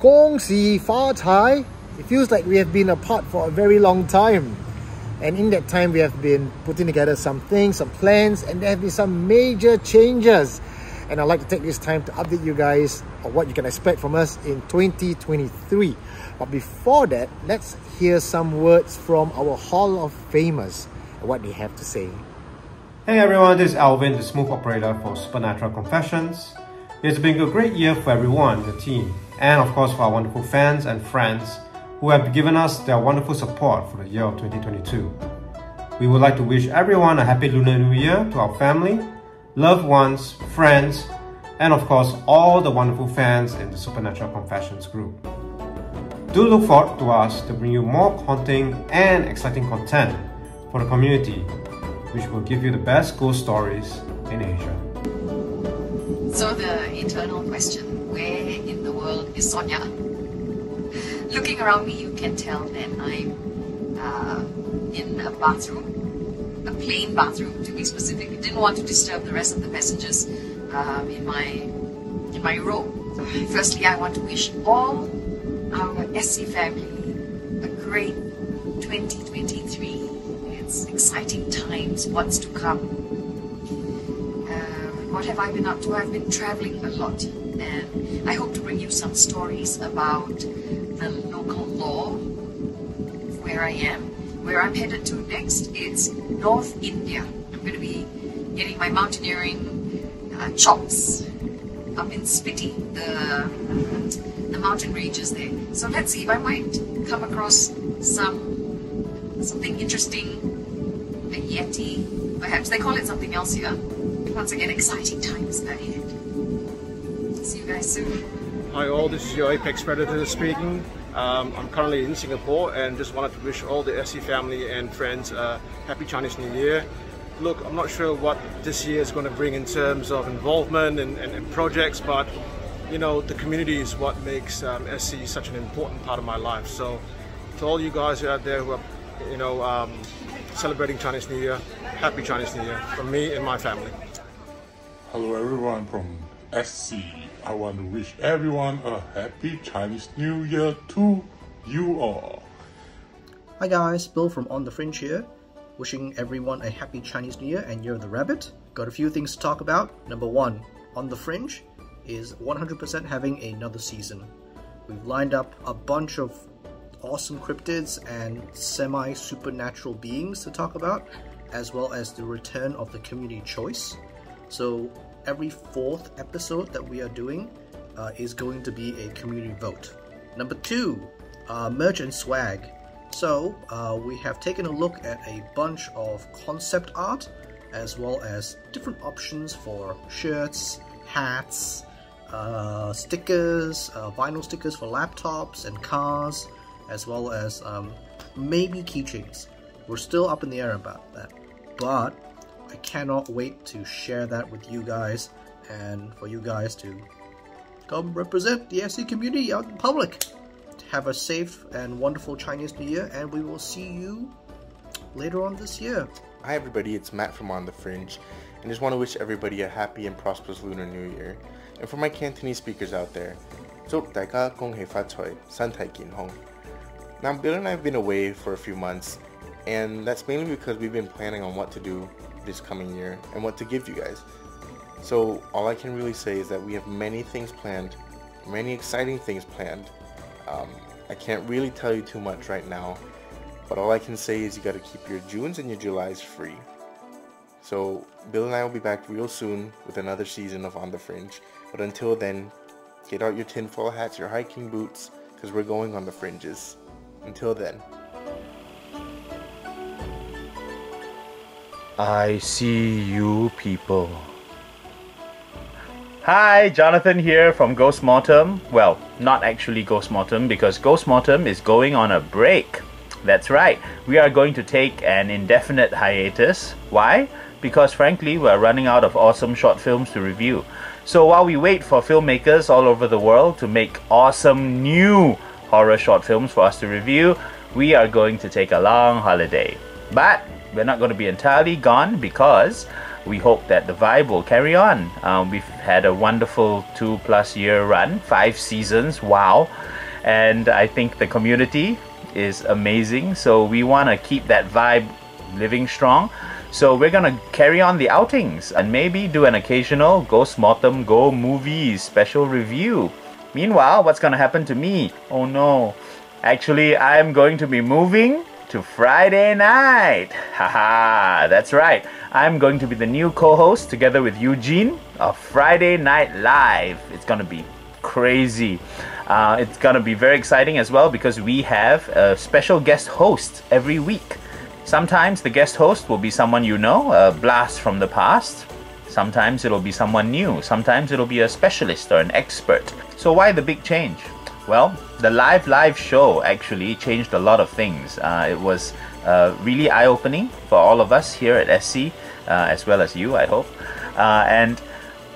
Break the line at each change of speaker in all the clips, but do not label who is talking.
Gong Xi Fa Cai. It feels like we have been apart for a very long time. And in that time, we have been putting together some things, some plans, and there have been some major changes. And I'd like to take this time to update you guys on what you can expect from us in 2023. But before that, let's hear some words from our Hall of Famers and what they have to say.
Hey everyone, this is Alvin, the smooth operator for Supernatural Confessions. It's been a great year for everyone, the team, and of course for our wonderful fans and friends who have given us their wonderful support for the year of 2022. We would like to wish everyone a happy Lunar New Year to our family, loved ones, friends, and of course all the wonderful fans in the Supernatural Confessions group. Do look forward to us to bring you more haunting and exciting content for the community, which will give you the best ghost stories in Asia.
So the eternal question, where in the world is Sonia? Looking around me, you can tell that I'm uh, in a bathroom, a plane bathroom to be specific. I didn't want to disturb the rest of the passengers um, in my in my row. Firstly, I want to wish all our SC family a great 2023. It's exciting times, what's to come. What have I been up to? I've been traveling a lot, and I hope to bring you some stories about the local law where I am. Where I'm headed to next, it's North India. I'm going to be getting my mountaineering uh, chops up in Spiti, the, the mountain ranges there. So let's see if I might come across some something interesting, a yeti, perhaps. They call it something else here. Once again, exciting times ahead. See you guys soon.
Hi all, this is your Apex Predator speaking. Um, I'm currently in Singapore and just wanted to wish all the SC family and friends a happy Chinese New Year. Look, I'm not sure what this year is going to bring in terms of involvement and, and, and projects, but you know, the community is what makes um, SC such an important part of my life. So to all you guys out there who are, you know, um, celebrating Chinese New Year, happy Chinese New Year from me and my family.
Hello everyone from SC. I want to wish everyone a happy Chinese New Year to you all.
Hi guys, Bill from On the Fringe here. Wishing everyone a happy Chinese New Year and Year of the Rabbit. Got a few things to talk about. Number one, On the Fringe is 100% having another season. We've lined up a bunch of awesome cryptids and semi supernatural beings to talk about, as well as the return of the community choice. So every fourth episode that we are doing uh, is going to be a community vote. Number two, uh, merch and swag. So uh, we have taken a look at a bunch of concept art as well as different options for shirts, hats, uh, stickers, uh, vinyl stickers for laptops and cars, as well as um, maybe keychains. We're still up in the air about that, but I cannot wait to share that with you guys and for you guys to come represent the SC community out in public. Have a safe and wonderful Chinese New Year, and we will see you later on this year.
Hi, everybody, it's Matt from On the Fringe, and just want to wish everybody a happy and prosperous Lunar New Year. And for my Cantonese speakers out there, Now, Bill and I have been away for a few months, and that's mainly because we've been planning on what to do this coming year and what to give you guys. So all I can really say is that we have many things planned, many exciting things planned. Um, I can't really tell you too much right now, but all I can say is you got to keep your Junes and your Julys free. So Bill and I will be back real soon with another season of On the Fringe. But until then, get out your tinfoil hats, your hiking boots, because we're going on the fringes. Until then.
I see you people. Hi, Jonathan here from Ghost Mortem. Well, not actually Ghost Mortem because Ghost Mortem is going on a break. That's right, we are going to take an indefinite hiatus. Why? Because frankly, we're running out of awesome short films to review. So while we wait for filmmakers all over the world to make awesome new horror short films for us to review, we are going to take a long holiday. But we're not going to be entirely gone because we hope that the vibe will carry on. Um, we've had a wonderful two plus year run, five seasons, wow. And I think the community is amazing. So we want to keep that vibe living strong. So we're gonna carry on the outings and maybe do an occasional Ghost Mortem Go Movies special review. Meanwhile, what's gonna happen to me? Oh no. Actually, I'm going to be moving to Friday night. Haha, that's right. I'm going to be the new co-host together with Eugene of Friday Night Live. It's gonna be crazy. Uh, it's gonna be very exciting as well because we have a special guest host every week. Sometimes the guest host will be someone you know, a blast from the past. Sometimes it'll be someone new. Sometimes it'll be a specialist or an expert. So why the big change? Well, the live live show actually changed a lot of things. Uh, it was uh, really eye-opening for all of us here at SC, uh, as well as you, I hope. Uh, and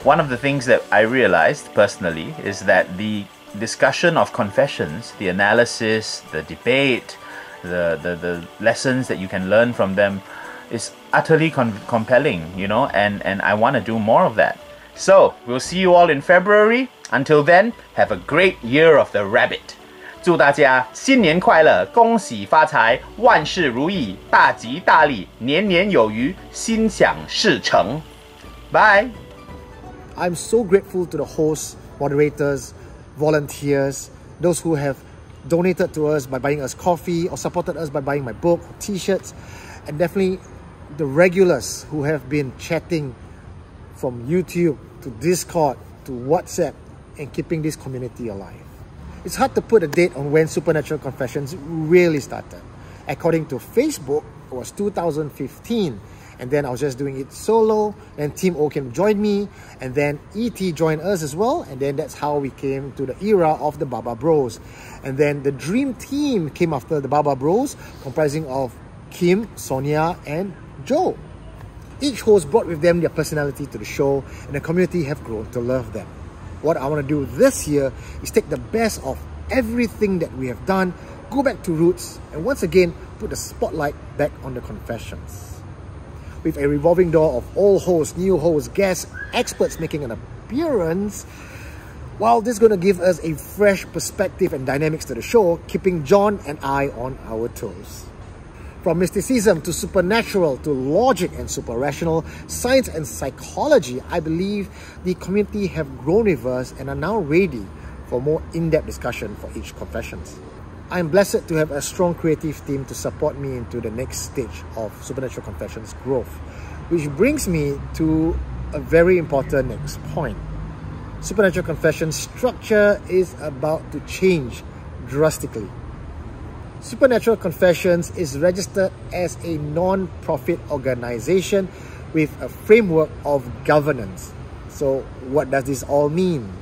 one of the things that I realized personally is that the discussion of confessions, the analysis, the debate, the, the, the lessons that you can learn from them is utterly compelling, you know, and, and I want to do more of that. So, we'll see you all in February. Until then, have a great year of the rabbit. 祝大家新年快乐，恭喜发财，万事如意，大吉大利，年年有余，心想事成。Bye.
I'm so grateful to the hosts, moderators, volunteers, those who have donated to us by buying us coffee or supported us by buying my book, t-shirts, and definitely the regulars who have been chatting from YouTube to Discord to WhatsApp and keeping this community alive. It's hard to put a date on when Supernatural Confessions really started. According to Facebook, it was 2015 and then I was just doing it solo and Team O came join me and then ET joined us as well and then that's how we came to the era of the Baba Bros and then the dream team came after the Baba Bros comprising of Kim, Sonia and Joe. Each host brought with them their personality to the show and the community have grown to love them. What I want to do this year is take the best of everything that we have done, go back to roots and once again put the spotlight back on the confessions with a revolving door of old hosts, new hosts, guests, experts making an appearance. While this is going to give us a fresh perspective and dynamics to the show, keeping John and I on our toes. From mysticism to supernatural to logic and super rational, science and psychology, I believe the community have grown with us and are now ready for more in-depth discussion for each confessions. I am blessed to have a strong creative team to support me into the next stage of Supernatural Confessions growth, which brings me to a very important next point. Supernatural Confessions structure is about to change drastically. Supernatural Confessions is registered as a non-profit organization with a framework of governance. So what does this all mean?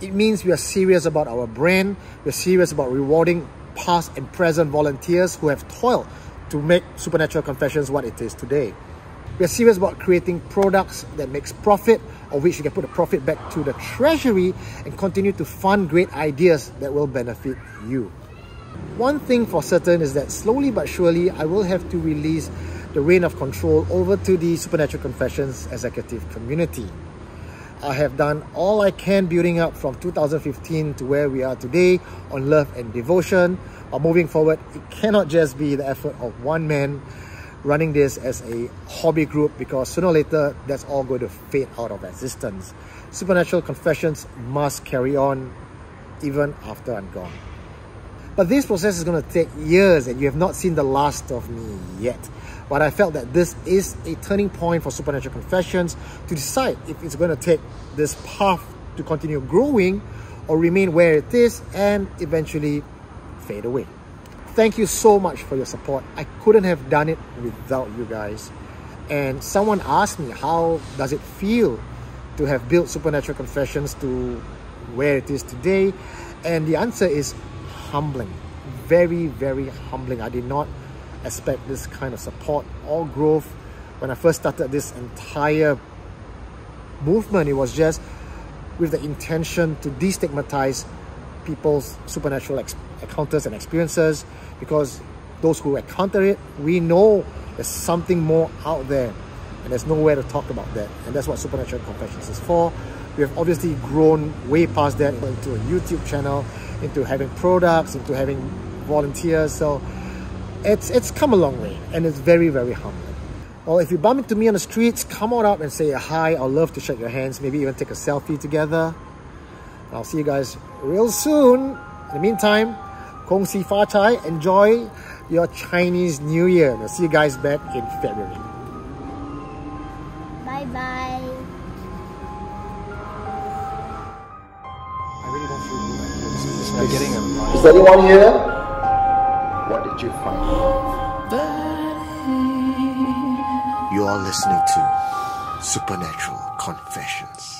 It means we are serious about our brand, we're serious about rewarding past and present volunteers who have toiled to make Supernatural Confessions what it is today. We are serious about creating products that makes profit, of which you can put the profit back to the treasury and continue to fund great ideas that will benefit you. One thing for certain is that slowly but surely I will have to release the rein of control over to the Supernatural Confessions executive community. I have done all I can building up from 2015 to where we are today on love and devotion. But moving forward, it cannot just be the effort of one man running this as a hobby group because sooner or later that's all going to fade out of existence. Supernatural Confessions must carry on even after I'm gone. But this process is going to take years and you have not seen the last of me yet. But I felt that this is a turning point for Supernatural Confessions to decide if it's going to take this path to continue growing or remain where it is and eventually fade away. Thank you so much for your support. I couldn't have done it without you guys. And someone asked me, how does it feel to have built Supernatural Confessions to where it is today? And the answer is humbling. Very, very humbling. I did not expect this kind of support or growth. When I first started this entire movement, it was just with the intention to destigmatize people's supernatural encounters and experiences because those who encounter it, we know there's something more out there. and there's nowhere to talk about that. And that's what Supernatural Confessions is for. We have obviously grown way past that into a YouTube channel, into having products, into having volunteers. So it's it's come a long way and it's very, very humbling. Well, if you bump into me on the streets, come on up and say hi. I'd love to shake your hands, maybe even take a selfie together. I'll see you guys real soon. In the meantime, Gong Xi Fa Cai, enjoy your Chinese New Year. And I'll see you guys back in February. Good.
I'm getting a
Is anyone here? What did you find? You are listening to Supernatural Confessions.